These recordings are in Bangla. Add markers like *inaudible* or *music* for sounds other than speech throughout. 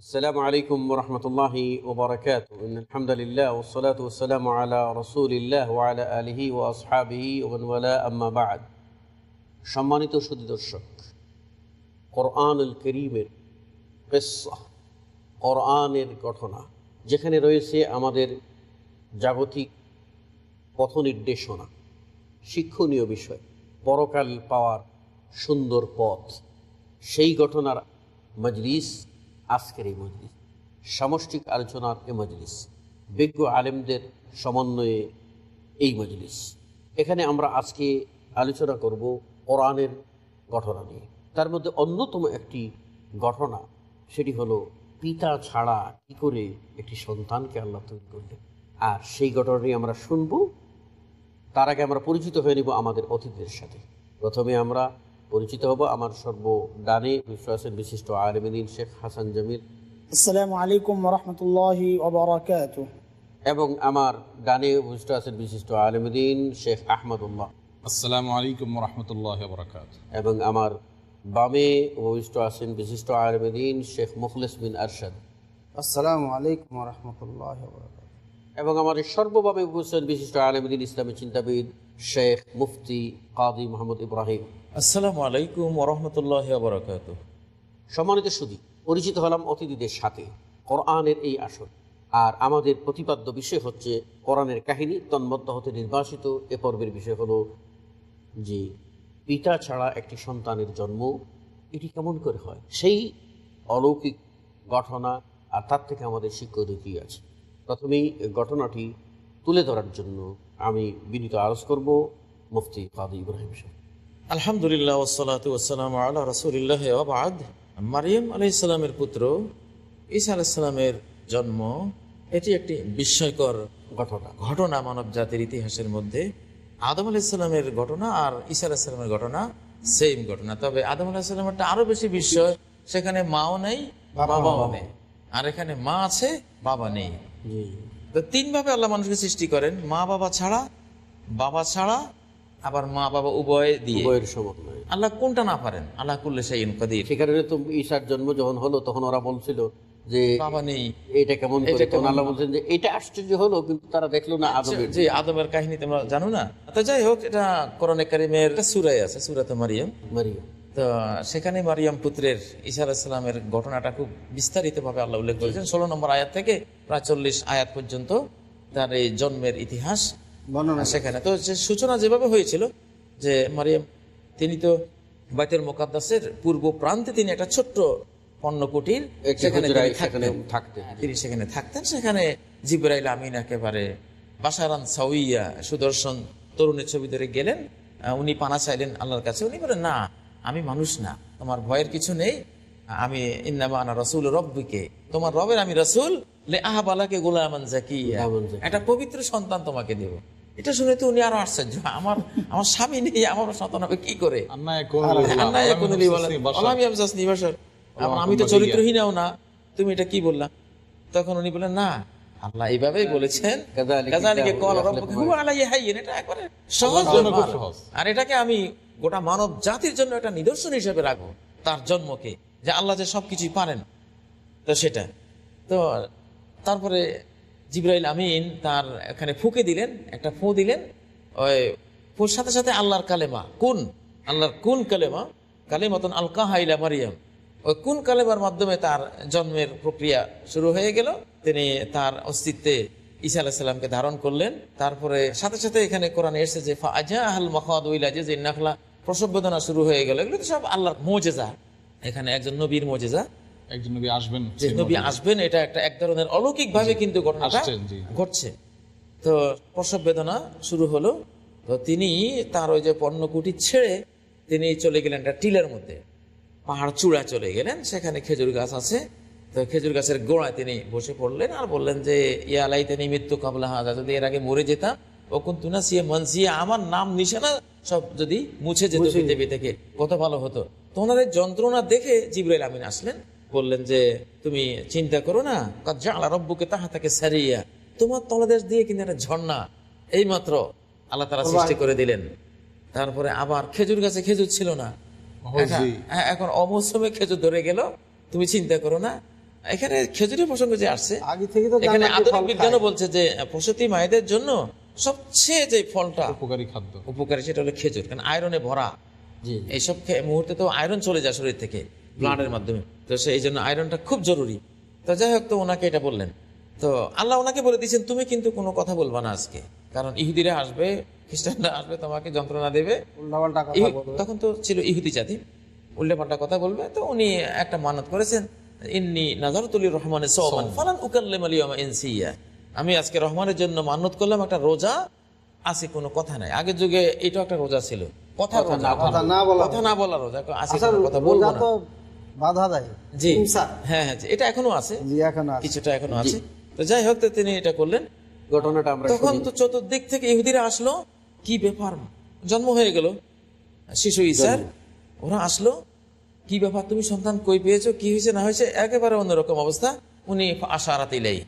السلام عليكم ورحمة الله وبركاته إن الحمد لله والصلاة والسلام على رسول الله وعلى آله وأصحابه ومن والاه أما بعد সম্মানিত সুদী দর্শক কোরআনুল করিমের পেসা কোরআনের ঘটনা যেখানে রয়েছে আমাদের জাগতিক পথ নির্দেশনা শিক্ষণীয় বিষয় পরকাল পাওয়ার সুন্দর পথ সেই ঘটনার মজলিস আজকের এই মজলিস। সামষ্টিক আলোচনার এ মজলিস, বিজ্ঞ আলেমদের সমন্বয়ে এই মজলিস। এখানে আমরা আজকে আলোচনা করব কোরআনের ঘটনা নিয়ে। তার মধ্যে অন্যতম একটি ঘটনা, সেটি হলো পিতা ছাড়া কি করে একটি সন্তানকে আল্লাহ তৈরি করলেন। আর সেই ঘটনাটি আমরা শুনব, তার আগে আমরা পরিচিত হয়ে নিব আমাদের অতিথিদের সাথে। প্রথমে আমরা পরিচিত হব। আমার সর্ব ডানে বিশ্বাসের বিশিষ্ট আলমিন শেখ হাসান জমির আসসালামু আলাইকুম রহমতুল্লাহি এবং আমার ডানে উপস্থিত আছেন বিশিষ্ট আলমদিন শেখ আহমদুল্লাহ। আসসালামু আলাইকুম রহমতুল্লাহ এবং আমার বামে উপস্থিত আছেন বিশিষ্ট আলমদিন শেখ মুখলিস বিন আরশাদ। আসসালামু আলাইকুম রহমতুল্লাহ এবং আমার সর্বভাবে উপস্থিত বিশিষ্ট আলমদিন ইসলামী চিন্তাবিদ শেখ মুফতি কাদি মোহাম্মদ ইব্রাহিম। আসসালামু আলাইকুম ওরহমতুল্লাহ বরকাত সম্মানিত সুদী পরিচিত হলাম অতিথিদের সাথে কোরআনের এই আসর। আর আমাদের প্রতিপাদ্য বিষয় হচ্ছে কোরআনের কাহিনী, তন্মধ্য হতে নির্বাসিত। এ পর্বের বিষয় হলো যে পিতা ছাড়া একটি সন্তানের জন্ম, এটি কেমন করে হয়? সেই অলৌকিক ঘটনা, আর তার থেকে আমাদের শিক্ষা কি আছে? প্রথমেই ঘটনাটি তুলে ধরার জন্য আমি বিনীত আরজ করব মুফতি কাদি ইব্রাহিম সাহেব। আলহামদুলিল্লাহ ওসালাত ওসালাম আল্লাহ রসুলিল্লাহ আবাদ মারিয়াম আলাইসালামের পুত্র ঈসা আলাইসালামের জন্ম এটি একটি বিস্ময়কর ঘটনা। ঘটনা মানব জাতির ইতিহাসের মধ্যে আদম আলাইসালামের ঘটনা আর ঈসা আলাইসালামের ঘটনা সেম ঘটনা। তবে আদম আলাইসালামেরটা আরও বেশি বিস্ময় সেখানে মাও নেই বাবাও নেই। আর এখানে মা আছে বাবা নেই। জি। তো তিন ভাবে আল্লাহ মানুষকে সৃষ্টি করেন মা বাবা ছাড়া বাবা ছাড়া আবার মা বাবা উভয় দিয়ে। উভয়ের সমন্বয়। আল্লাহ কোনটা না পারেন? আল্লাহ করলে সেই কাদির। সেখানে তো ঈশার জন্ম যখন হলো তখন ওরা বলছিল যে বাবা নেই। এটা কেমন আল্লাহ বলছেন যে এটা আশ্চর্য হলো কিন্তু তারা দেখল না আদমের। যে আদমের কাহিনী তোমরা জানো না? তো যাই হোক এটা করণে কারিমের একটা সুরাই আছে সুরাতে মারিয়াম। মারিয়া তো সেখানে মারিয়াম পুত্রের ঈসা আলাহিসাল্লামের ঘটনাটা খুব বিস্তারিত ভাবে আল্লাহ উল্লেখ করেছেন। ষোলো নম্বর আয়াত থেকে প্রায় চল্লিশ আয়াত পর্যন্ত তার এই জন্মের ইতিহাস সেখানে। তো সূচনা যেভাবে হয়েছিল যে মারিয়াম তিনি তো বাইতের মোকাদ্দাসের পূর্ব প্রান্তে তিনি একটা ছোট্ট পণ্য কুটির সেখানে তিনি সেখানে থাকতেন। সেখানে জিব্রাইল আমিন একেবারে বাসারান সাউইয়া সুদর্শন তরুণের ছবি ধরে গেলেন। উনি পানা চাইলেন আল্লাহর কাছে। উনি বলেন না আমি মানুষ না। তোমার ভয়ের কিছু নেই। আমি ইন্নামা আনা রসুল রব্বিকে। তোমার রবের আমি রসুল আহাবালাকে গোলামান জাকিয়া। গোলামান একটা পবিত্র সন্তান তোমাকে দেব। এটা শুনে তো উনি আরও আশ্চর্য। আমার আমার স্বামী নেই আমার সন্তান হবে কি করে? আমি তো চরিত্রহীনও না। তুমি এটা কি বললা? তখন উনি বললেন না আল্লাহ এইভাবেই বলেছেন। আর এটাকে আমি গোটা মানব জাতির জন্য একটা নিদর্শন হিসেবে রাখব তার জন্মকে যে আল্লাহ যে সবকিছুই পারেন। তো সেটা। তো তারপরে জিব্রাইল আমিন তার এখানে ফুকে দিলেন, একটা ফু দিলেন। ওই ফুর সাথে সাথে আল্লাহর কালেমা, কোন, আল্লাহর কোন কালেমা, কালেমাতন আল কাহাইলা মারিয়াম। ওই কোন কালেমার মাধ্যমে তার জন্মের প্রক্রিয়া শুরু হয়ে গেল। তিনি তার অস্তিত্বে ঈসা আলাহিসাল্লামকে ধারণ করলেন। তারপরে সাথে সাথে এখানে কোরআন এসেছে যে ফাজা আহল যে নাখলা, প্রসব বেদনা শুরু হয়ে গেল। এগুলো তো সব আল্লাহর মোজেজা। এখানে একজন নবীর মোজেজা। একজন নবী আসবেন যে নবী আসবেন এটা একটা এক ধরনের অলৌকিক ভাবে কিন্তু ঘটনাটা ঘটছে। তো প্রসব বেদনা শুরু হলো। তো তিনি তার ওই যে পণ্যকুটি ছেড়ে তিনি চলে গেলেন একটা টিলের মধ্যে। পাহাড় চূড়া চলে গেলেন সেখানে খেজুর গাছ আছে। তো খেজুর গাছের গোড়ায় তিনি বসে পড়লেন আর বললেন যে ইয়া আলাই তিনি মৃত্যু কাবলা হাজা যদি এর আগে মরে যেতাম ও কুন্তুনা সিয়ে মনসিয়ে আমার নাম নিশানা সব যদি মুছে যেত পৃথিবী থেকে কত ভালো হতো। তো ওনার যন্ত্রণা দেখে জিব্রাইল আমিন আসলেন। বললেন যে তুমি চিন্তা করো না। জালা রব্বুকে তাহা তাকে সারিয়া। তোমার তলদেশ দিয়ে কিন্তু একটা ঝর্ণা। এই মাত্র আল্লাহ। তারা সৃষ্টি করে দিলেন। তারপরে আবার খেজুর গাছে খেজুর ছিল না। এখন- হ্যাঁ, অমৌসুমে খেজুর ধরে গেল। তুমি চিন্তা করো না। এখানে খেজুরের প্রসঙ্গ যে আসছে আগে থেকে তো এখানে আধুনিক বিজ্ঞানও বলছে যে প্রসূতি মায়েদের জন্য সবচেয়ে যে ফলটা উপকারী খাদ্য। উপকারী সেটা হলো খেজুর। কারণ আয়রনে ভরা। এইসব মুহূর্তে তো আয়রন চলে যায় শরীর থেকে। ব্লাডের মাধ্যমে। তো সেই জন্য আয়রনটা খুব জরুরি। তো যাই হোক তো ওনাকে এটা বললেন। তো আল্লাহ ওনাকে বলে দিয়েছেন তুমি কিন্তু কোনো কথা বলবা না আজকে। কারণ ইহুদিরা আসবে খ্রিস্টানরা আসবে তোমাকে যন্ত্রণা দেবে। উল্টাপাল্টা। তখন তো ছিল ইহুদি জাতি। উল্লেপাল্টা কথা বলবে। তো উনি একটা মানত করেছেন ইন্নি নাজারতুলি রহমানের সওমান ফালান উকাল্লিম আলিয়ামা ইনসিয়া। আমি আজকে রহমানের জন্য মানত করলাম একটা রোজা। আছে কোনো কথা নাই। আগের যুগে এটা একটা রোজা ছিল। কথা রোজা। কথা না বলা কথা না বলা রোজা। আছে আচ্ছা, কথা বলব না। বাধা দেয়। জি। হ্যাঁ হ্যাঁ এটা এখনও আছে। জি এখন আছে। কিছুটা এখনও আছে। তো যাই হোক তিনি এটা করলেন। ঘটনাটা আমরা তখন তো চতুর্দিক থেকে ইহুদিরা আসলো। কি ব্যাপার? জন্ম হয়ে গেল। শিশু ইসার ওরা আসলো। কি ব্যাপার? তুমি সন্তান কই পেয়েছ? কি হয়েছে না হয়েছে? একেবারে অন্যরকম অবস্থা। উনি আশা রাতিলেই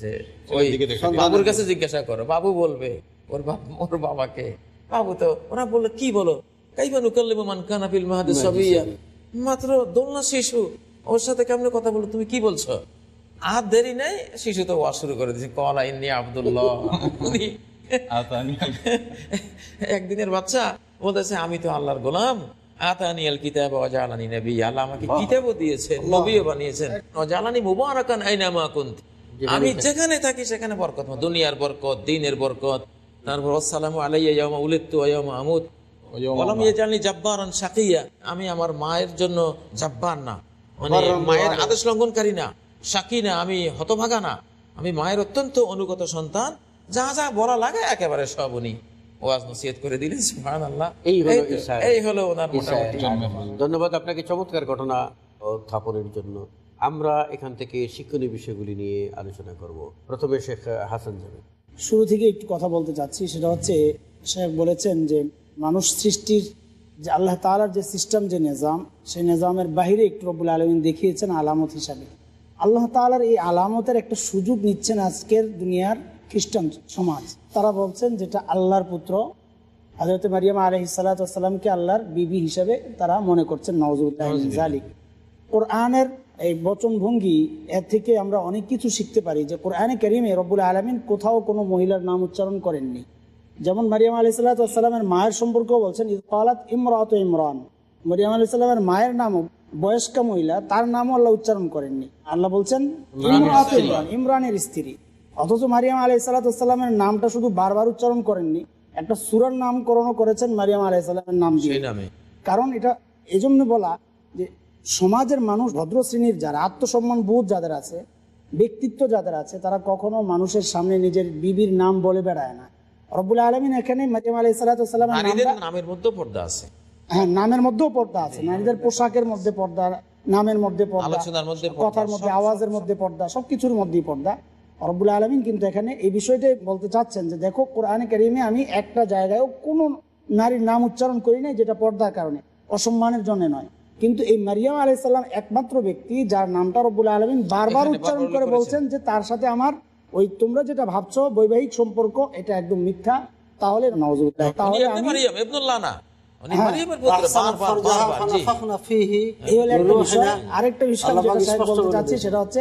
যে ওই বাবুর কাছে জিজ্ঞাসা করো। বাবু বলবে ওর বাপ ওর বাবাকে। বাবু তো ওরা বলল কি বলো? কাইবা নুকাল্লিমু মান কানা ফিল মাহাদি সাবিয়া। মাত্র দোলনা শিশু ওর সাথে কেমনে কথা বলো তুমি কি বলছো? আর দেরি নাই শিশু তো ওয়াজ শুরু করে দিয়েছে কলা ইন্নি আব্দুল্লাহ। উনি *laughs* একদিনের বাচ্চা বলতেছে আমি তো আল্লাহর গোলাম। আতানি কিতাব ওয়াজালানি নবী আল্লাহ আমাকে কিতাবও দিয়েছেন নবীও বানিয়েছেন। ওয়াজালানি মুবারাকান আইনামা কুনতি। আমি যেখানে থাকি সেখানে বরকত দুনিয়ার বরকত দিনের বরকত। তারপর আসসালামু আলাইয়া ইয়াউমা উলিদতু ওয়া ইয়াউমা আমুত। আমি আমার মায়ের জন্য জাব্বার না। মানে মায়ের আদেশ লঙ্ঘনকারী না। সাকি না আমি হতভাগা না। আমি মায়ের অত্যন্ত অনুগত সন্তান। যা যা বলা লাগে একেবারে সব উনি ওয়াজ নসিহত করে দিলেন সুবহানাল্লাহ। এই হলো তো, ঈসা। এই হলো ওনার ধন্যবাদ আপনাকে চমৎকার ঘটনা উত্থাপনের জন্য। আমরা এখান থেকে শিক্ষণীয় বিষয়গুলি নিয়ে আলোচনা করব। প্রথমে শেখ হাসান যাবেন শুরু থেকে একটু কথা বলতে চাচ্ছি। সেটা হচ্ছে শেখ বলেছেন যে মানুষ সৃষ্টির যে আল্লাহ তালার যে সিস্টেম যে নিজাম সেই নিজামের বাহিরে একটু রব্বুল আলমিন দেখিয়েছেন আলামত হিসাবে। আল্লাহ তালার এই আলামতের একটা সুযোগ নিচ্ছেন আজকের দুনিয়ার খ্রিস্টান সমাজ। তারা বলছেন যেটা আল্লাহর পুত্র হজরত মারিয়াম আলহ সাল্লাতামকে আল্লাহর বিবি হিসাবে তারা মনে করছেন নওয়াজুল্লাহ জালিক কোরআনের এই বচন ভঙ্গি এর থেকে আমরা অনেক কিছু শিখতে পারি যে কোরআনে করিমে রব্বুল আলমিন কোথাও কোনো মহিলার নাম উচ্চারণ করেননি। যেমন মারিয়াম আলি সাল্লাতামের মায়ের সম্পর্কেও বলছেন ইকালাত ইমরাত ইমরান। মরিয়াম আলি সাল্লামের মায়ের নামও বয়স্ক মহিলা তার নামও আল্লাহ উচ্চারণ করেননি। আল্লাহ বলছেন ইমরাত ইমরান ইমরানের স্ত্রী। অথচ মারিয়াম আলি সাল্লাতামের নামটা শুধু বারবার উচ্চারণ করেননি একটা সুরার নামকরণও করেছেন মারিয়াম আলি সাল্লামের নাম দিয়ে। নামে। কারণ এটা এজন্য বলা যে সমাজের মানুষ ভদ্র শ্রেণির যারা আত্মসম্মান বোধ যাদের আছে ব্যক্তিত্ব যাদের আছে তারা কখনো মানুষের সামনে নিজের বিবির নাম বলে বেড়ায় না। রব্বুল আলমিন এখানে মারিয়াম সাল্লাতামের নামের পর্দা আছে। হ্যাঁ নামের মধ্যেও পর্দা আছে। নারীদের পোশাকের মধ্যে পর্দা নামের মধ্যে পর্দা, কথার মধ্যে আওয়াজের মধ্যে পর্দা সবকিছুর মধ্যেই পর্দা। রব্বুল আলমিন কিন্তু এখানে এই বিষয়টাই বলতে চাচ্ছেন যে দেখো কোরআনে কারিমে আমি একটা জায়গায়ও কোনো নারীর নাম উচ্চারণ করি নাই যেটা পর্দার কারণে অসম্মানের জন্য নয়। কিন্তু এই মারিয়াম আলাইসাল্লাম একমাত্র ব্যক্তি যার নামটা রব্বুল আলমিন বারবার উচ্চারণ করে বলছেন যে তার সাথে আমার ওই তোমরা যেটা ভাবছ বৈবাহিক সম্পর্ক এটা একদম মিথ্যা। তাহলে নওয়াজ তাহলে আমি না। উনি হ্যাঁ, মারিয়ামের পুত্র বারবার বারবার জি। এই হলো একটা বিষয়। আরেকটা বিষয় আল্লাহ যেটা পাক সাহেব স্পষ্ট বলতে চাচ্ছি সেটা হচ্ছে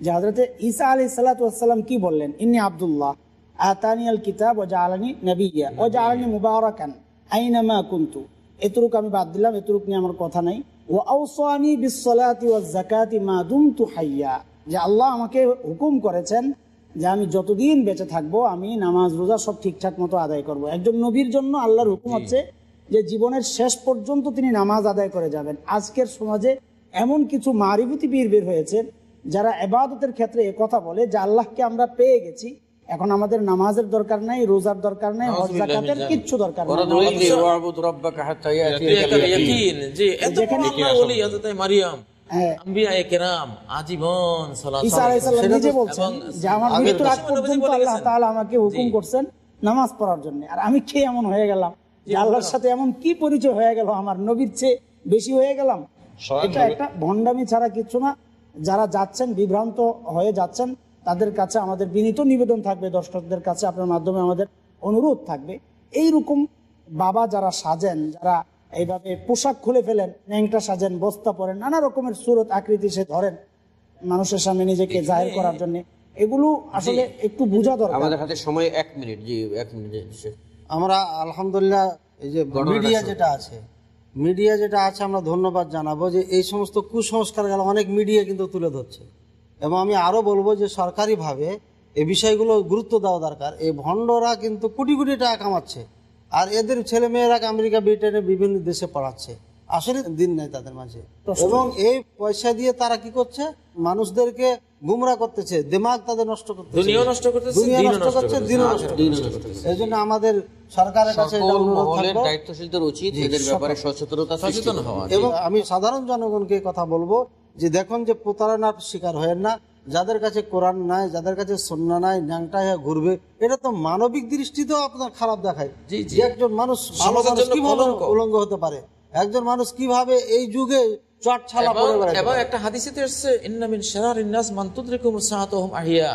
যে হজরতে ঈসা আলী সাল্লাতাম কি বললেন? ইন্নি আব্দুল্লাহ আতানি কিতাব ও জালানি নবিয়া ও জালানি মুবারাকান আইনামা কুন্তু। এতটুকু আমি বাদ দিলাম এতটুকু নিয়ে আমার কথা নাই। ও আউসানি বিসলাতি ও জাকাতি মা দুমতু হাইয়া। যে আল্লাহ আমাকে হুকুম করেছেন যে আমি যতদিন বেঁচে থাকব আমি নামাজ রোজা সব ঠিকঠাক মতো আদায় করব। একজন নবীর জন্য আল্লাহর হুকুম হচ্ছে যে জীবনের শেষ পর্যন্ত তিনি নামাজ আদায় করে যাবেন। আজকের সমাজে এমন কিছু মারিবতি বীর বের হয়েছে যারা এবাদতের ক্ষেত্রে এ কথা বলে যে আল্লাহকে আমরা পেয়ে গেছি এখন আমাদের নামাজের দরকার নাই রোজার দরকার নাই হজ জাকাতের কিচ্ছু দরকার নাই। বলে যে, "ওয়াবুদ রাব্বাকা হাত্তা ইয়াতিয়াকাল ইয়াকাল ইয়াকিন।" ইয়াকিন, জি এত বড় আল্লাহর ওলি হযরত মারিয়াম। আম্বিয়ায়ে কেরাম আজীবন সালাত ঈসা আলাইসাল্লাম নিজে বলছেন যে আমার মৃত্যুর আগ পর্যন্ত আল্লাহ তাআলা আমাকে হুকুম করছেন নামাজ পড়ার জন্য। আর আমি খেয়ে এমন হয়ে গেলাম যে আল্লাহর সাথে এমন কি পরিচয় হয়ে গেল আমার নবীর চেয়ে বেশি হয়ে গেলাম। এটা একটা ভণ্ডামি ছাড়া কিছু না। যারা যাচ্ছেন বিভ্রান্ত হয়ে যাচ্ছেন তাদের কাছে আমাদের বিনীত নিবেদন থাকবে। দর্শকদের কাছে আপনার মাধ্যমে আমাদের অনুরোধ থাকবে। এইরকম বাবা যারা সাজেন যারা এইভাবে পোশাক খুলে ফেলেন ন্যাংটা সাজেন বস্তা পরেন নানা রকমের সুরত আকৃতি সে ধরেন মানুষের সামনে নিজেকে জাহির করার জন্য। এগুলো আসলে একটু বোঝা দরকার। আমাদের হাতে সময় এক মিনিট জি এক মিনিট আমরা আলহামদুলিল্লাহ এই যে মিডিয়া যেটা আছে মিডিয়া যেটা আছে আমরা ধন্যবাদ জানাব যে এই সমস্ত কুসংস্কার গেল অনেক মিডিয়া কিন্তু তুলে ধরছে। এবং আমি আরও বলব যে সরকারিভাবে এই বিষয়গুলো গুরুত্ব দেওয়া দরকার। এই ভণ্ডরা কিন্তু কোটি কোটি টাকা কামাচ্ছে। আর এদের ছেলে মেয়েরা আমেরিকা ব্রিটেনে বিভিন্ন দেশে পড়াচ্ছে। আসলে দিন নেই তাদের মাঝে। এবং এই পয়সা দিয়ে তারা কি করছে? মানুষদেরকে গুমরা করতেছে দিমাগ তাদের নষ্ট করতেছে। দুনিয়াও নষ্ট করতেছে, দুনিয়া নষ্ট নষ্ট করছে। দিনও নষ্ট এই জন্য আমাদের সরকারের কাছে দায়িত্বশীলদের উচিত এদের ব্যাপারে সচেতনতা সচেতন হওয়া। এবং আমি সাধারণ জনগণকে কথা বলব যে দেখুন যে প্রতারণার শিকার হয়েন না যাদের কাছে কোরআন নাই যাদের কাছে সন্না নাই ন্যাংটা হয়ে ঘুরবে এটা তো মানবিক দৃষ্টিতেও আপনার খারাপ দেখায়। জি, জি। যে একজন মানুষ কীভাবে উলঙ্গ হতে পারে? একজন মানুষ কীভাবে এই যুগে এবং? একটা হাদিসেতে এসেছে আহিয়া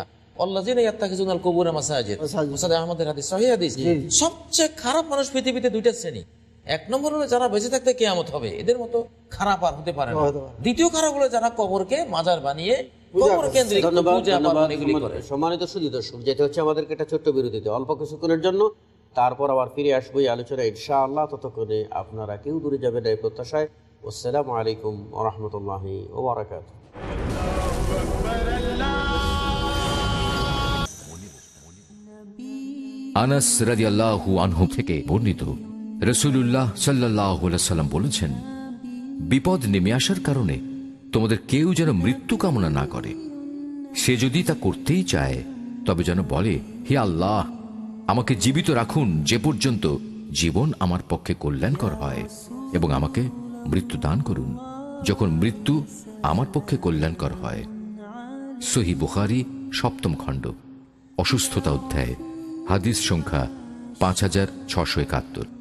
সবচেয়ে খারাপ মানুষ পৃথিবীতে দুইটা শ্রেণি। এক নম্বর হলো যারা বেঁচে থাকতে কিয়ামত হবে এদের মতো খারাপ আর হতে পারে না। দ্বিতীয় খারাপ হলো যারা কবরকে মাজার বানিয়ে সম্মানিত সুদী দর্শক যেটা হচ্ছে আমাদেরকে একটা ছোট্ট বিরতিতে অল্প কিছুক্ষণের জন্য। তারপর আবার ফিরে আসব এই আলোচনা ইনশাআল্লাহ। ততক্ষণে আপনারা কেউ দূরে যাবেন এই প্রত্যাশায়। আসসালামু আলাইকুম ওরহমতুল্লাহি ওবরাকাত। আনাস রাদিয়াল্লাহু আনহু থেকে বর্ণিত রসুল্লাহ সাল্লাহ সাল্লাম বলেছেন, বিপদ নেমে আসার কারণে তোমাদের কেউ যেন মৃত্যু কামনা না করে। সে যদি তা করতেই চায়, তবে যেন বলে, হে আল্লাহ, আমাকে জীবিত রাখুন যে পর্যন্ত জীবন আমার পক্ষে কল্যাণকর হয় এবং আমাকে মৃত্যু দান করুন, যখন মৃত্যু আমার পক্ষে কল্যাণকর হয়। সহি বুখারি, সপ্তম খণ্ড, অসুস্থতা অধ্যায়, হাদিস সংখ্যা পাঁচ হাজার ছশো একাত্তর।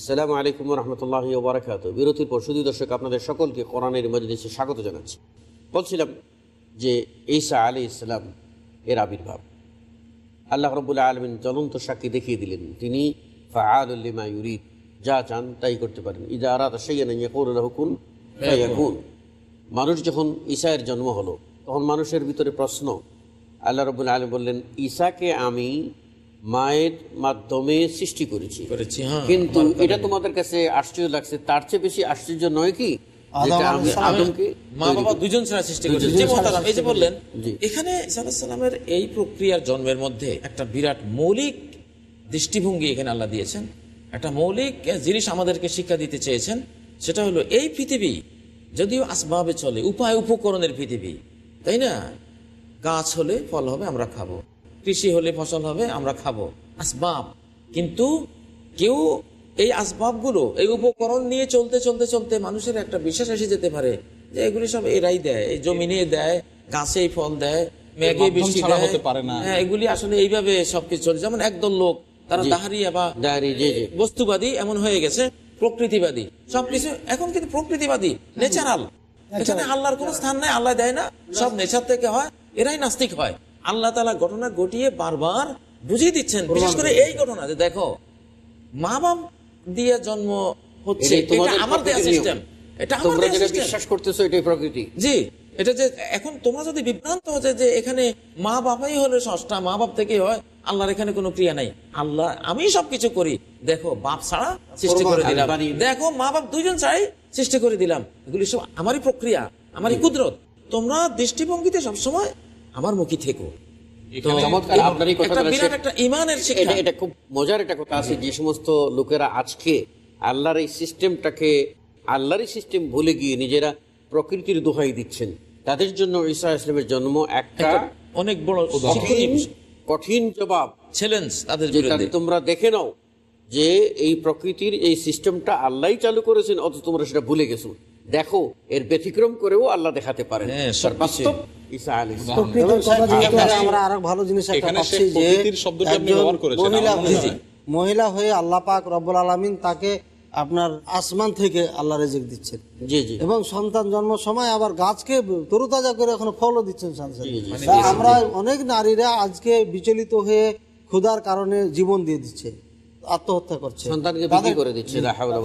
আসসালামু আলাইকুম রহমতুল্লাহ ওবরাকাত। বিরতির পর সুদী দর্শক, আপনাদের সকলকে কোরআনের মজলিসে স্বাগত জানাচ্ছি। বলছিলাম যে ঈসা আলী ইসলাম এর আবির্ভাব। আল্লাহ রবুল্লা আলমিন জ্বলন্ত সাক্ষী দেখিয়ে দিলেন। তিনি ফাআলুল্লিমা ইউরিদ, যা চান তাই করতে পারেন। ইদা আরাত হুকুন ফায়াকুন। মানুষ যখন ঈসায়ের জন্ম হলো, তখন মানুষের ভিতরে প্রশ্ন, আল্লাহ রবুল্লা আলম বললেন, ঈসাকে আমি মায়ের মাধ্যমে সৃষ্টি করেছি। করেছি, হ্যাঁ। কিন্তু এটা তোমাদের কাছে আশ্চর্য লাগছে তার চেয়ে বেশি আশ্চর্য নয় কি। এখানে সালামের এই প্রক্রিয়ার জন্মের মধ্যে একটা বিরাট মৌলিক দৃষ্টিভঙ্গি এখানে আল্লাহ দিয়েছেন। একটা মৌলিক জিনিস আমাদেরকে শিক্ষা দিতে চেয়েছেন সেটা হলো এই পৃথিবী যদিও আসবাবে চলে উপায় উপকরণের পৃথিবী তাই না? গাছ হলে ফল হবে আমরা খাব। কৃষি হলে ফসল হবে আমরা খাব। আসবাব। কিন্তু কেউ এই আসবাবগুলো এই উপকরণ নিয়ে চলতে চলতে চলতে মানুষের একটা বিশ্বাস এসে যেতে পারে যে এগুলি সব এরাই দেয়। এই জমিনে দেয় গাছেই ফল দেয় মেঘে বৃষ্টি দেয়। হতে পারে না। হ্যাঁ এগুলি আসলে এইভাবে সবকিছু চলে। যেমন একদল লোক তারা দাহারিয়া বা বস্তুবাদী এমন হয়ে গেছে প্রকৃতিবাদী। সবকিছু এখন কিন্তু প্রকৃতিবাদী নেচারাল এখানে আল্লাহর কোনো স্থান নাই আল্লাহ দেয় না সব নেচার থেকে হয় এরাই নাস্তিক হয়। আল্লাহ তালা ঘটনা ঘটিয়ে বারবার বুঝিয়ে দিচ্ছেন বিশেষ করে এই ঘটনা যে দেখো মা বাপ দিয়ে জন্ম হচ্ছে আমার দেয়া সিস্টেম এটা আমার তোমরা দেয়া যেটা সিস্টেম বিশ্বাস করতেছো এটাই প্রকৃতি। জি এটা যে এখন তোমরা যদি বিভ্রান্ত হচ্ছে যে এখানে মা বাবাই হলো ষষ্ঠা মা বাপ থেকে হয় আল্লাহর এখানে কোনো ক্রিয়া নাই। আল্লাহ আমি সবকিছু করি। দেখো বাপ ছাড়া সৃষ্টি করে দিলাম। দেখো মা বাপ দুইজন ছাড়াই সৃষ্টি করে দিলাম। এগুলি সব আমারই প্রক্রিয়া আমারই কুদরত। তোমরা দৃষ্টিভঙ্গিতে সবসময় আমার মুখী থেকো। এটা খুব মজার একটা কথা আছে। যে সমস্ত লোকেরা আজকে আল্লাহর এই সিস্টেমটাকে আল্লাহরই সিস্টেম ভুলে গিয়ে নিজেরা প্রকৃতির দোহাই দিচ্ছেন। তাদের জন্য ঈসা ইসলামের জন্ম একটা একটা অনেক বড় কঠিন কঠিন জবাব। চ্যালেঞ্জ তাদের যেটা তোমরা দেখে নাও যে এই প্রকৃতির এই সিস্টেমটা আল্লাহই চালু করেছেন অথচ তোমরা সেটা ভুলে গেছো। দেখো এর ব্যতিক্রম করেও আল্লাহ দেখাতে পারেন। হ্যাঁ, বাস্তব ঈসা আলী প্রকৃতির কথা যেহেতু এখানে আসে, আমরা আরও ভালো জিনিস একটা পাচ্ছি যে শব্দটি আপনি ব্যবহার করেছেন, মহিলা হয়ে। মহিলা হয়ে আল্লাহ পাক রব্বুল আলমিন তাকে আপনার আসমান থেকে আল্লাহ রেজেক দিচ্ছেন। জি জি। এবং সন্তান জন্ম সময় আবার গাছকে তরুতাজা করে এখন ফলও দিচ্ছেন আমরা অনেক নারীরা আজকে বিচলিত হয়ে ক্ষুধার কারণে জীবন দিয়ে দিচ্ছে আত্মহত্যা করছে। সন্তানকে বিক্রি করে দিচ্ছে,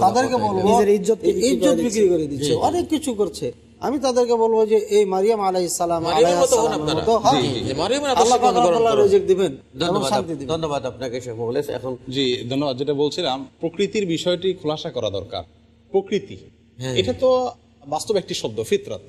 তাদেরকে বলব ইজ্জত বিক্রি করে দিচ্ছে অনেক কিছু করছে। আমি তাদেরকে বলব যে এই মারিয়াম আলাইহিস সালাম ধন্যবাদ আপনাকে এখন জি ধন্যবাদ। যেটা বলছিলাম প্রকৃতির বিষয়টি খোলাসা করা দরকার। প্রকৃতি। এটা তো বাস্তব একটি শব্দ ফিতরাত।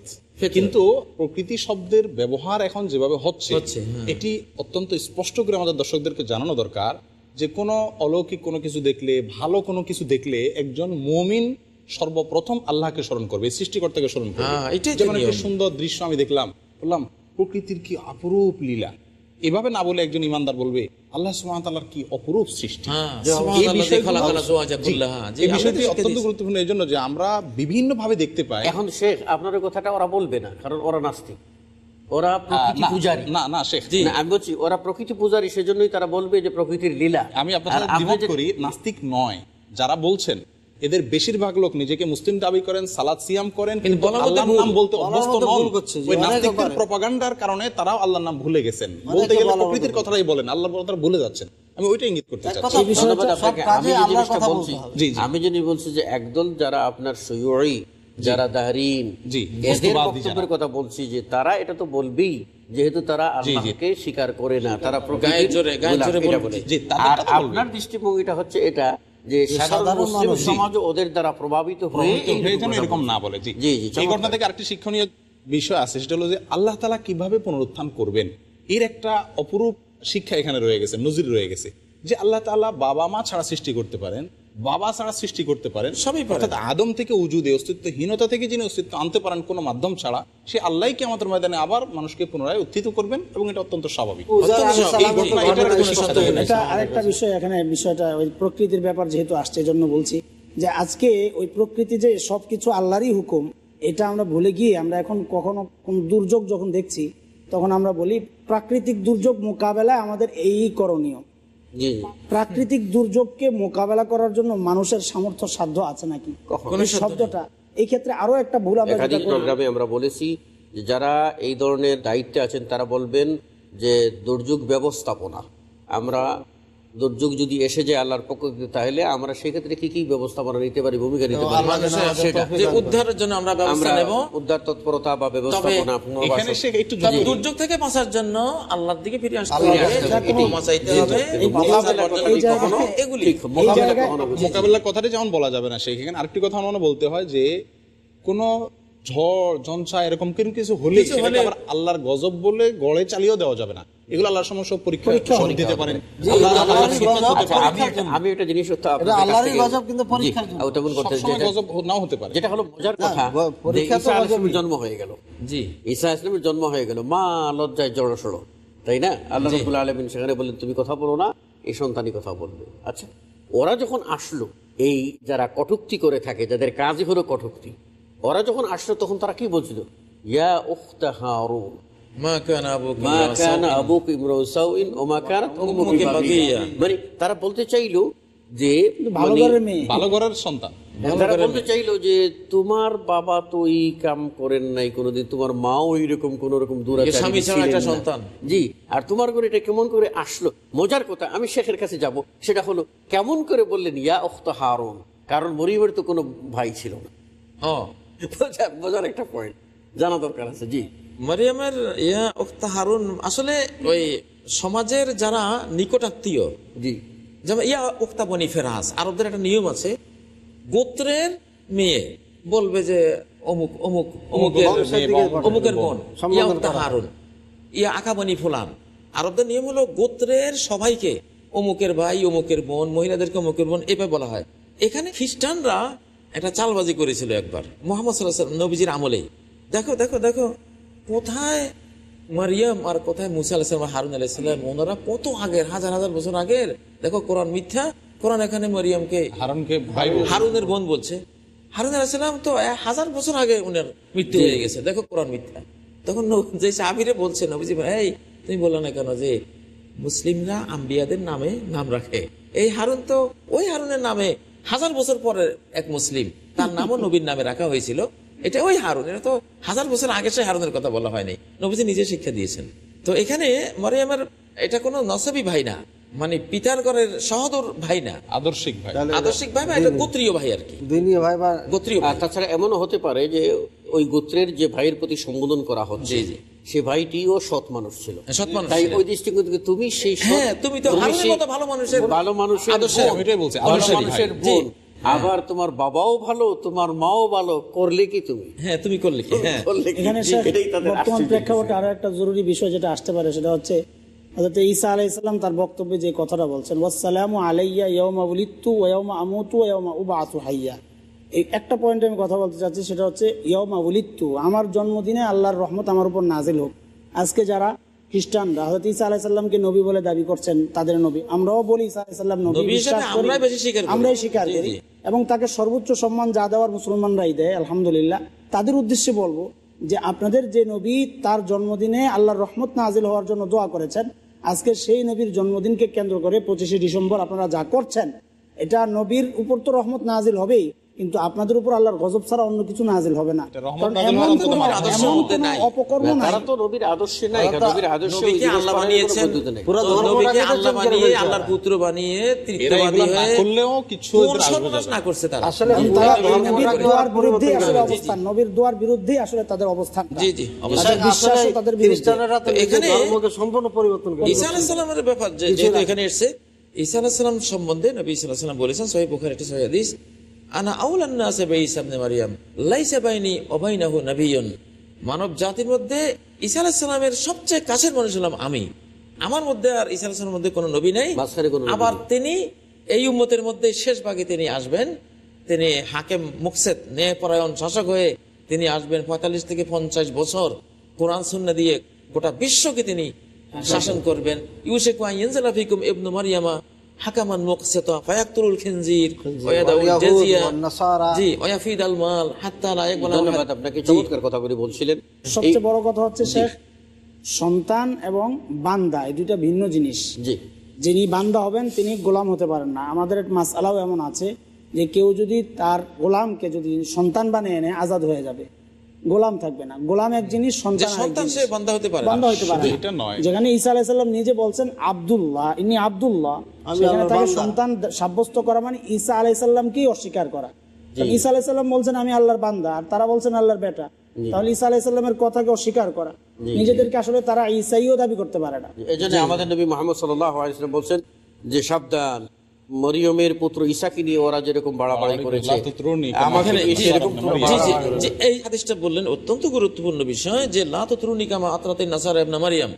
কিন্তু প্রকৃতি শব্দের ব্যবহার এখন যেভাবে হচ্ছে হচ্ছে, হ্যাঁ। এটি অত্যন্ত স্পষ্ট করে আমাদের দর্শকদেরকে জানানো দরকার যে কোনো অলৌকিক কোনো কিছু দেখলে ভালো কোনো কিছু দেখলে একজন মুমিন সর্বপ্রথম আল্লাহকে স্মরণ করবে সৃষ্টিকর্তাকে স্মরণ করবে। হ্যাঁ, যেমন একটি সুন্দর দৃশ্য আমি দেখলাম বললাম প্রকৃতির কি অপরূপ লীলা? এভাবে না বলে একজন ইমানদার বলবে আল্লাহ সুবহানাহু ওয়া তাআলার কি অপরূপ সৃষ্টি? হ্যাঁ, এই। জি, এই বিষয়টি অত্যন্ত গুরুত্বপূর্ণ এই জন্য যে আমরা বিভিন্ন ভাবে দেখতে পাই। এখন শেখ আপনার কথাটা ওরা বলবে না কারণ ওরা নাস্তিক। ওরা প্রকৃতি না, না না শেখ আমি বলছি ওরা প্রকৃতি পূজারী সেজন্যই তারা বলবে যে প্রকৃতির লীলা। আমি আপনার করি নাস্তিক নয় যারা বলছেন এদের বেশিরভাগ লোক নিজেকে মুসলিম দাবি করেন সালাদ সিয়াম করেন কিন্তু আল্লাহর নাম বলতে অভ্যস্ত নন। ওই নাস্তিকদের প্রপাগান্ডার কারণে তারাও আল্লাহর নাম ভুলে গেছেন। বলতে গেলে প্রকৃতির কথাটাই বলেন আল্লাহর কথা তারা ভুলে যাচ্ছেন। আমি ওইটা ইঙ্গিত করতে চাচ্ছি। আমি বলছি যে একদল যারা আপনার সৈয়ই যারা দাহরিন এদের বক্তব্যের কথা বলছি যে তারা এটা তো বলবেই যেহেতু তারা আল্লাহকে স্বীকার করে না তারা প্রকৃতির জোরে- গায়ের জোরে বলে। আর আপনার দৃষ্টিভঙ্গিটা হচ্ছে এটা যে সাধারণ মুসলিম মানুষ, জি। ওদের দ্বারা প্রভাবিত হয়ে যেন এরকম না বলে। জি। এই ঘটনা থেকে আরেকটি শিক্ষণীয় বিষয় আছে সেটা হলো যে আল্লাহ তালা কীভাবে পুনরুত্থান করবেন? এর একটা অপরূপ শিক্ষা এখানে রয়ে গেছে নজির রয়ে গেছে যে আল্লাহ তাআলা বাবা মা ছাড়া সৃষ্টি করতে পারেন বাবা ছাড়া সৃষ্টি করতে পারেন সবই পারেন। অর্থাৎ আদম থেকে উজুদে অস্তিত্বহীনতা থেকে যিনি অস্তিত্ব আনতে পারেন কোনো মাধ্যম ছাড়া সে আল্লাহকে আমাদের ময়দানে আবার মানুষকে পুনরায় উত্থিত করবেন এবং এটা অত্যন্ত স্বাভাবিক। আরেকটা বিষয় এখানে বিষয়টা ওই প্রকৃতির ব্যাপার যেহেতু আসছে জন্য বলছি যে আজকে ওই প্রকৃতি যে সবকিছু আল্লাহরই হুকুম এটা আমরা ভুলে গিয়ে আমরা এখন কখনো কোন দুর্যোগ যখন দেখছি তখন আমরা বলি প্রাকৃতিক দুর্যোগ মোকাবেলায় আমাদের এই করণীয়। প্রাকৃতিক দুর্যোগকে মোকাবেলা করার জন্য মানুষের সামর্থ্য সাধ্য আছে নাকি। শব্দটা এই ক্ষেত্রে আরও একটা ভুল প্রোগ্রামে আমরা বলেছি যারা এই ধরনের দায়িত্বে আছেন তারা বলবেন যে দুর্যোগ ব্যবস্থাপনা। আমরা দুর্যোগ যদি এসে যায় আল্লাহর পক্ষ থেকে তাহলে আমরা সেক্ষেত্রে কি কি ব্যবস্থাপনা নিতে পারি ভূমিকা নিতে পারি? সেটা। যে উদ্ধারের জন্য আমরা ব্যবস্থা নেব। উদ্ধার তৎপরতা বা ব্যবস্থাপনা দুর্যোগ থেকে বাঁচার জন্য আল্লাহর দিকে ফিরে আসতে মোকাবেলার কথাটা যেমন বলা যাবে না সেখানে আরেকটি কথা আমার বলতে হয় যে কোন ঝড় ঝঞ্ঝা এরকম কিছু হলে আল্লাহর গজব বলে গড়ে চালিয়েও দেওয়া যাবে না। এগুলো আল্লাহর সমস্ত পরীক্ষা দিতে পারেন। আমি একটা- জিনিস নাও হতে পারে। যেটা হলো মজার কথা। জন্ম হয়ে গেল। জি। ঈসা ইসলামের জন্ম হয়ে গেল। মা লজ্জায় জড়সড় তাই না? আল্লাহ রবুল আলমিন সেখানে বললেন তুমি কথা বলো না এই সন্তানই কথা বলবে। আচ্ছা ওরা যখন আসলো এই যারা কটুক্তি করে থাকে যাদের কাজই হলো কটুক্তি ওরা যখন আসলো তখন তারা কি বলছিল ইয়া উখতা হারুন। মানে তারা বলতে চাইলো যে ভালো মানে- ঘরের মেয়ে। ভালো ঘরের সন্তান। তারা বলতে চাইলো যে তোমার বাবা তো এই কাম করেন নাই কোনোদিন তোমার মাও এইরকম কোন রকম সন্তান। জি আর তোমার করে এটা কেমন করে আসলো? মজার কথা আমি শেখের কাছে যাব। সেটা হলো কেমন করে বললেন ইয়া অখত হারুন কারণ মরিমের তো কোনো ভাই ছিল না। বোঝা- বোঝার একটা পয়েন্ট জানা দরকার আছে জি। মারিয়ামের ইয়া উক্তা হারুন আসলে ওই সমাজের যারা নিকটাত্মীয় জি। যেমন ইয়া উক্তা বনি ফেরাজ আরবদের একটা নিয়ম আছে গোত্রের মেয়ে বলবে যে অমুক অমুক অমুকের। অমুকের বোন ইয়া উক্তা হারুন ইয়া আকা বনি ফুলান। আরবদের নিয়ম হলো গোত্রের সবাইকে অমুকের ভাই অমুকের বোন মহিলাদেরকে অমুকের বোন এভাবে বলা হয়। এখানে খ্রিস্টানরা একটা চালবাজি করেছিল একবার মোহাম্মদ সাল্লাহ নবীজির আমলেই। দেখো দেখো দেখো। কোথায় মারিয়াম আর কোথায় মুসা হারুন আলাইসাল্লাম ওনারা কত আগের হাজার হাজার বছর আগের? দেখো কোরআন মিথ্যা কোরআন এখানে মারিয়ামকে হারুনকে হারুনের বোন বলছে। হারুন আলাইসাল্লাম তো হাজার বছর আগে উনার মৃত্যু হয়ে গেছে। দেখো কোরআন মিথ্যা। তখন যে সাহাবিরে বলছে নবীজি ভাই তুমি বলল না কেন যে মুসলিমরা আম্বিয়াদের নামে নাম রাখে? এই হারুন তো ওই হারুনের নামে হাজার বছর পরে এক মুসলিম। তার নামও নবীর নামে রাখা হয়েছিল। এটা ওই হারুন এটা তো হাজার বছর আগে সে হারুনের কথা বলা হয়নি। নবীজি নিজে শিক্ষা দিয়েছেন। তো এখানে মরিয়ামের এটা কোনো নসবি ভাই না মানে পিতার ঘরের সহদর ভাই না। আদর্শিক ভাই। আদর্শিক ভাই বা এটা গোত্রীয় ভাই আর কি। দিনী ভাই বা গোত্রীয় ভাই। তাছাড়া এমনও হতে পারে যে ওই গোত্রের যে ভাইয়ের প্রতি সম্বোধন করা হচ্ছে জি। সে ভাইটিও সৎ মানুষ ছিল। সৎ মানুষ তাই ওই দৃষ্টিকোণ থেকে তুমি সেই হ্যাঁ, তুমি তো ভালো মানুষের ভালো মানুষের আদর্শের- এটাই বলছি, ভালো আদর্শের মানুষের বোন। আবার তোমার বাবাও ভালো তোমার মাও ভালো করলে কি তুমি? হ্যাঁ তুমি করলে কি? হ্যাঁ? এখানে শেখ এটাই তাদের বর্তমান প্রেক্ষাপটে আরও একটা জরুরি বিষয় যেটা আসতে পারে সেটা হচ্ছে হযরত ঈসা আলাইহিসসালাম তার বক্তব্যে যে কথাটা বলছেন ওয়াসসালামু আলাইয়া আমুতু ওয়া ইয়াউমা উবআতু হাইয়া। এই একটা পয়েন্টে আমি কথা বলতে চাচ্ছি সেটা হচ্ছে ইয়াউমা উলিদতু আমার জন্মদিনে আল্লাহর রহমত আমার উপর নাজিল হোক। আজকে যারা খ্রিস্টানরা হয়তো আলাইসাল্লামকে নবী বলে দাবি করছেন তাদের নবী। আমরাও বলি আলাইসাল্লাম নবী। আমরাই স্বীকার করি। এবং তাকে সর্বোচ্চ সম্মান যা দেওয়ার মুসলমানরাই দেয় আলহামদুলিল্লাহ। তাদের উদ্দেশ্যে বলব যে আপনাদের যে নবী তার জন্মদিনে আল্লাহর রহমত নাজিল হওয়ার জন্য দোয়া করেছেন। আজকে সেই নবীর জন্মদিনকে কেন্দ্র করে পঁচিশে ডিসেম্বর আপনারা যা করছেন এটা নবীর উপর তো রহমত নাজিল হবেই। কিন্তু আপনাদের উপর আল্লাহর গজব ছাড়া অন্য কিছু নাজিল হবে না। অপকর্ম তারা তো নবীর আদর্শে নাই নবীর আদর্শ আল্লাহ বানিয়েছেন পুরো নবীকে আল্লাহ বানিয়ে আল্লাহর পুত্র বানিয়ে তৃতীয়বাদী হয়ে করলেও কিছু কোন এদের আসবে সর্বনাশ না করছে তারা। আসলে এবং পুরো তারা এই নবীর দোয়ার পরিবর্তন আসলে অবস্থান। নবীর দোয়ার বিরুদ্ধেই আসলে তাদের অবস্থান। জি, জি, তাদের বিশ্বাসও তাদের বিরুদ্ধে তো তো এখানে- ধর্মকে সম্পূর্ণ পরিবর্তন করে ঈসা আলাহিসাল্লামের ব্যাপার যেহেতু এখানে এসছে ঈসা আলাহিসাল্লাম সম্বন্ধে নবী ঈসা বলেছেন সহি বুখার একটি সহি হাদিস। আনা আউলান বে ঈসা মারিয়াম লাইসা বাইনি ওবাইনাহু নাবিয়্যুন মানব জাতির মধ্যে ঈসা আলাহিসাল্লামের সবচেয়ে কাছের মানুষ হলাম আমি। আমার মধ্যে আর ঈসা আলাহিসাল্লামের মধ্যে কোনো নবী নাই। আবার তিনি এই উম্মতের মধ্যে শেষ ভাগে তিনি আসবেন। তিনি হাকেম মুকসেদ ন্যায়পরায়ণ শাসক হয়ে তিনি আসবেন পঁয়তাল্লিশ থেকে পঞ্চাশ বছর। কোরআন শূন্য দিয়ে গোটা বিশ্বকে তিনি শাসন করবেন। ইউসেক ফিকুম ইবনু মারিয়ামা হাকামান মুকসেতা ফায়াকতুল খিনজির ওয়াদাউল জাজিয়া। জি ওয়াফিদ আল মাল হাত্তা লা ধন্যবাদ আপনাকে। চমৎকার কথাগুলি বলছিলেন। সবচেয়ে বড় কথা হচ্ছে শেখ সন্তান এবং বান্দা এই দুইটা ভিন্ন জিনিস। জি। যিনি বান্দা হবেন তিনি গোলাম হতে পারেন না। আমাদের মাসালাও এমন আছে যে কেউ যদি তার গোলামকে যদি সন্তান বানিয়ে এনে আজাদ হয়ে যাবে গোলাম থাকবে না। গোলাম এক জিনিস সন্তান বান্দা হতে পারে বান্দা হইতে পারে শুধু না। এটা নয়। যেখানে ঈসা আলাইসাল্লাম নিজে বলছেন আব্দুল্লাহ। ইনি আব্দুল্লাহ। সেখানে তাকে সন্তান সাব্যস্ত করা মানে ঈসা আলাইসাল্লামকেই অস্বীকার করা। ঈসা আলাইসাল্লাম বলছেন আমি আল্লাহর বান্দা। আর তারা বলছেন আল্লাহর বেটা। তাহলে ঈসা আলাইসাল্লামের কথাকে অস্বীকার করা। নিজেদেরকে আসলে তারা ঈসাইও দাবি করতে পারে না। এই জন্য আমাদের নবী মোহাম্মদ সাল্লাম বলছেন যে সাবধান মরিয়মের পুত্র ঈশাকে নিয়ে ওরা যেরকম বাড়াবাড়ি করেছে এই হাদিসটা বললেন অত্যন্ত গুরুত্বপূর্ণ বিষয় যে লাতুরুনিকামা আতরাতে নাসার এবনা মারিয়াম।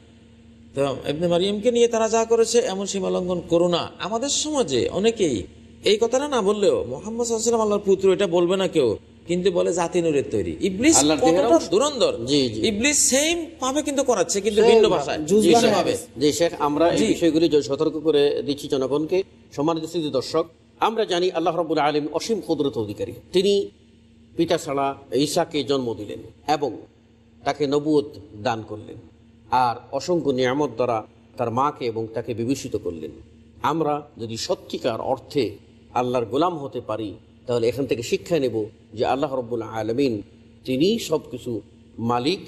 তো এবনে মারিয়ামকে নিয়ে তারা যা করেছে এমন সীমা লঙ্ঘন করো না। আমাদের সমাজে অনেকেই এই কথাটা না বললেও মোহাম্মদ সাল্লাম আল্লাহর পুত্র এটা বলবে না কেউ কিন্তু বলে জাতি নূরের তৈরি। ইবলিস কতটা দুরন্দর জি, জি। ইবলিস সেম ভাবে কিন্তু করাচ্ছে কিন্তু ভিন্ন ভাষায়। ভাবে যে শেখ। আমরা এই বিষয়গুলি সতর্ক করে দিচ্ছি জনগণকে সম্মানিত দর্শক আমরা জানি আল্লাহ রবুল আলম অসীম ক্ষুদ্রত অধিকারী। তিনি পিতা ছাড়া ঈশাকে জন্ম দিলেন এবং তাকে নবুয়ত দান করলেন। আর অসংখ্য নিয়ামত দ্বারা তার মাকে এবং তাকে বিভূষিত করলেন। আমরা যদি সত্যিকার অর্থে আল্লাহর গোলাম হতে পারি, তাহলে এখান থেকে শিক্ষা নেব যে আল্লাহ রব্বুল আলমিন তিনি সব কিছু মালিক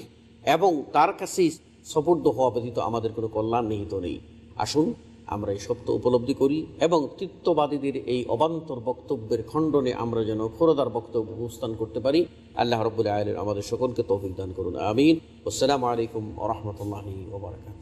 এবং তার কাছেই সপর্দ হওয়া ব্যতীত আমাদের কোনো কল্যাণ নিহিত নেই। আসুন আমরা এই সত্য উপলব্ধি করি এবং তৃত্ববাদীদের এই অবান্তর বক্তব্যের খণ্ডনে আমরা যেন খোরদার বক্তব্য উপস্থান করতে পারি। আল্লাহ রবুল্লা আয়ের আমাদের সকলকে তৌফিক দান করুন। আমিন। আসসালামু আলাইকুম রহমতুল্লাহ ওবরাকাত